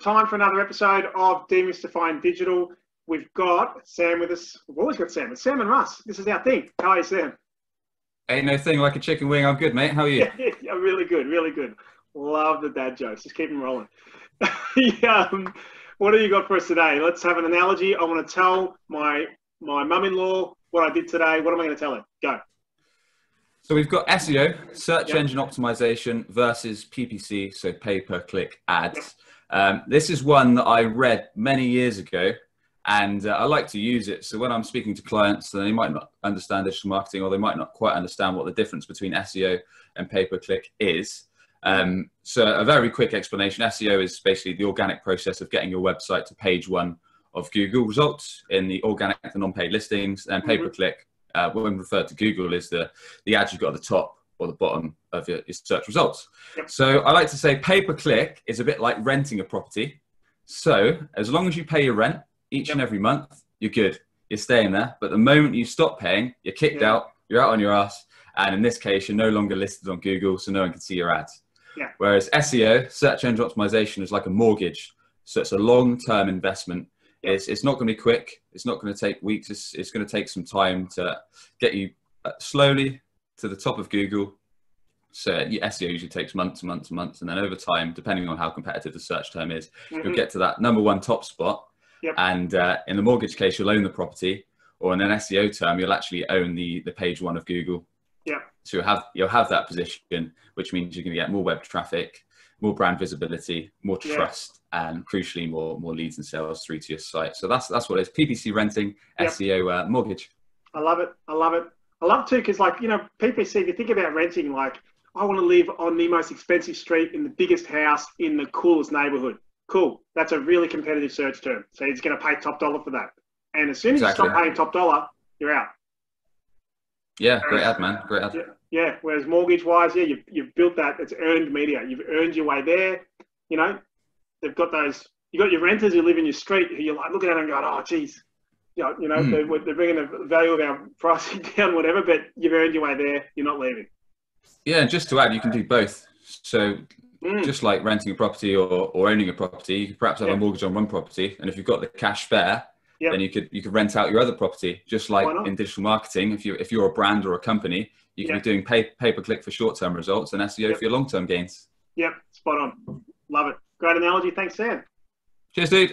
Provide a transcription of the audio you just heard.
time for another episode of Demystifying Digital. We've got Sam with us. We've always got Sam. It's Sam and Russ. This is our thing. How are you, Sam? Ain't no thing like a chicken wing. I'm good, mate. How are you? yeah, really good, really good. Love the dad jokes. Just keep them rolling. yeah, um, what do you got for us today? Let's have an analogy. I want to tell my my mum-in-law what I did today. What am I going to tell her? Go. So we've got SEO, search yep. engine optimization versus PPC, so pay per click ads. Um, this is one that I read many years ago, and uh, I like to use it. So when I'm speaking to clients, they might not understand digital marketing, or they might not quite understand what the difference between SEO and pay per click is. Um, so a very quick explanation: SEO is basically the organic process of getting your website to page one of Google results in the organic and non-paid listings, and pay per click, uh, when referred to Google, is the the ad you've got at the top or the bottom of your, your search results. Yep. So I like to say pay per click is a bit like renting a property. So as long as you pay your rent each yep. and every month, you're good. You're staying there. But the moment you stop paying, you're kicked yeah. out. You're out on your ass. And in this case, you're no longer listed on Google, so no one can see your ads. Yeah. Whereas SEO, search engine optimization, is like a mortgage. So it's a long term investment. It's, it's not going to be quick. It's not going to take weeks. It's, it's going to take some time to get you uh, slowly to the top of Google. So SEO usually takes months and months and months, and then over time, depending on how competitive the search term is, mm-hmm. you'll get to that number one top spot. Yep. And uh, in the mortgage case, you'll own the property, or in an SEO term, you'll actually own the the page one of Google. Yeah. So you'll have you'll have that position, which means you're going to get more web traffic, more brand visibility, more trust, yeah. and crucially more more leads and sales through to your site. So that's that's what it is: PPC renting, yep. SEO uh, mortgage. I love it. I love it. I love too because like you know PPC. If you think about renting, like I want to live on the most expensive street in the biggest house in the coolest neighborhood. Cool. That's a really competitive search term. So he's going to pay top dollar for that. And as soon as exactly. you stop paying top dollar, you're out. Yeah, great ad, man. Great ad. Yeah. yeah. Whereas mortgage wise, yeah, you've, you've built that. It's earned media. You've earned your way there. You know, they've got those. You got your renters who live in your street who you're like looking at them and going, oh, geez, you know, you know mm. they're, they're bringing the value of our pricing down, whatever. But you've earned your way there. You're not leaving. Yeah, and just to add, you can do both. So mm. just like renting a property or, or owning a property, you could perhaps have yeah. a mortgage on one property, and if you've got the cash spare, yep. then you could you could rent out your other property. Just like in digital marketing, if you if you're a brand or a company, you can yep. be doing pay pay per click for short term results and SEO yep. for your long term gains. Yep, spot on. Love it. Great analogy. Thanks, Sam. Cheers, dude.